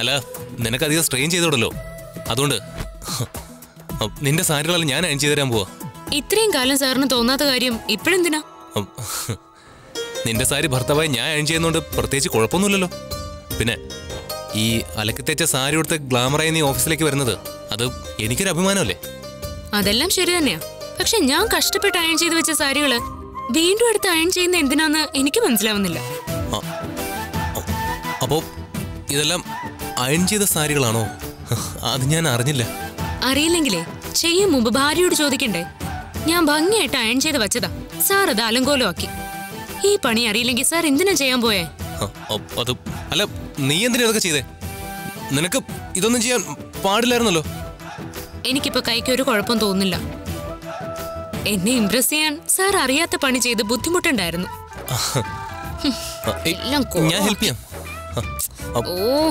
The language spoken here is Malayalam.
അല്ല നിനക്ക് സാരി സ്ട്രെയിൻ ചെയ്തോടല്ലോ. അതുകൊണ്ട് നിന്റെ സാരികളെല്ലാം ഞാൻ അയൺ ചെയ്തു തരാൻ പോവാ. ഇത്രയും കാലം സാറിന് തോന്നാത്ത കാര്യം ഇപ്പോഴെന്തിനാ? നിന്റെ സാരി ഭർത്താവായി ഞാൻ അയൺ ചെയ്യുന്നോണ്ട് പ്രത്യേകിച്ച് കുഴപ്പമൊന്നുമില്ലല്ലോ. പിന്നെ ഈ അലക്കിത്തേച്ച സാരി കൊടുത്ത് ഗ്ലാമറായി നീ ഓഫീസിലേക്ക് വരുന്നത് അത് എനിക്കൊരു അഭിമാനമല്ലേ? അതെല്ലാം ശരി തന്നെയാ. പക്ഷെ ഞാൻ കഷ്ടപ്പെട്ട് അയൺ ചെയ്ത് വെച്ച സാരികൾ വീണ്ടും എടുത്ത് അയൺ ചെയ്യുന്ന എന്തിനാന്ന് എനിക്ക് മനസ്സിലാവുന്നില്ല. അപ്പോ ഇതെല്ലാം അയൺ ചെയ്ത സാരികളാണോ? അത് ഞാൻ അറിഞ്ഞില്ല. അറിയില്ലെങ്കിലേ ചെയ്യും മുമ്പ് ഭാര്യയോട് ചോദിക്കണ്ടേ? ഞാൻ ഭംഗിയായിട്ട് അയൺ ചെയ്ത് വെച്ചതാ. സാർ അത് അലങ്കോലമാക്കി. ഈ പണി അറിയില്ലെങ്കിൽ സാർ എന്തിനാ ചെയ്യാൻ പോയേ? അത് അല്ല നീ എന്തിനാ ഇതൊക്കെ ചെയ്തേ? നിനക്ക് ഇതൊന്നും ചെയ്യാൻ പാടില്ലായിരുന്നല്ലോ. എനിക്കിപ്പോ കൈക്ക് ഒരു കുഴപ്പം തോന്നുന്നില്ല. എന്നെ ഇംപ്രസ് ചെയ്യാൻ സാർ അറിയാത്ത പണി ചെയ്ത് ബുദ്ധിമുട്ടുണ്ടായിരുന്നു. എല്ലാം ഞാൻ ഹെൽപ്പ് ചെയ്യാം. ആ, ആ, ഓ.